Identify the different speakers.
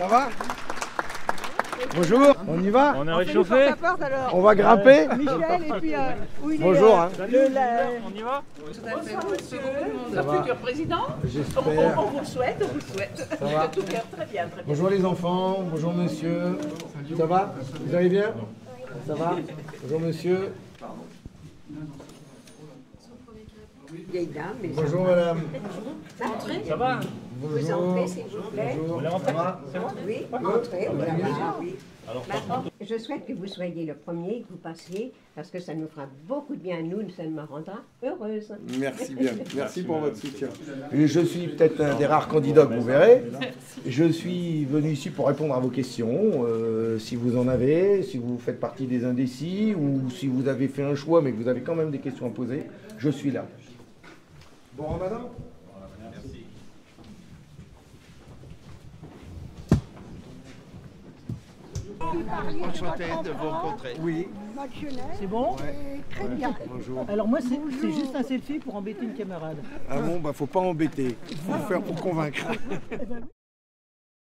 Speaker 1: Ça va Bonjour, on y va
Speaker 2: On est réchauffé
Speaker 1: On va grimper
Speaker 3: Michel et puis euh, où il est,
Speaker 1: Bonjour,
Speaker 3: euh,
Speaker 1: hein.
Speaker 3: le- la-
Speaker 2: On y va
Speaker 1: Ça va
Speaker 4: futur président. On,
Speaker 1: J'espère.
Speaker 4: on vous le souhaite, on vous le souhaite.
Speaker 1: Ça va
Speaker 4: De tout cœur, très bien, très bien.
Speaker 1: Bonjour les enfants, bonjour monsieur. Ça va Vous allez bien Ça va Bonjour monsieur.
Speaker 3: vieille dame. mais
Speaker 1: Bonjour madame.
Speaker 2: Ça va
Speaker 3: Vous entrez, s'il vous plaît.
Speaker 1: Bonjour.
Speaker 3: Oui, entrez,
Speaker 1: Vous
Speaker 3: oui. Maintenant, je souhaite que vous soyez le premier, que vous passiez, parce que ça nous fera beaucoup de bien à nous, ça me rendra heureuse.
Speaker 1: Merci bien, merci pour votre soutien. Je suis peut-être un des rares candidats que vous verrez. Je suis venu ici pour répondre à vos questions, euh, si vous en avez, si vous faites partie des indécis, ou si vous avez fait un choix mais que vous avez quand même des questions à poser, je suis là. Bon ramadan
Speaker 5: Enchanté de vous rencontrer.
Speaker 1: Oui,
Speaker 6: C'est bon
Speaker 3: Très bien.
Speaker 1: bonjour.
Speaker 6: Alors moi, c'est c'est juste un selfie pour embêter une camarade.
Speaker 1: Ah bon, bah faut pas embêter, faut faire pour convaincre.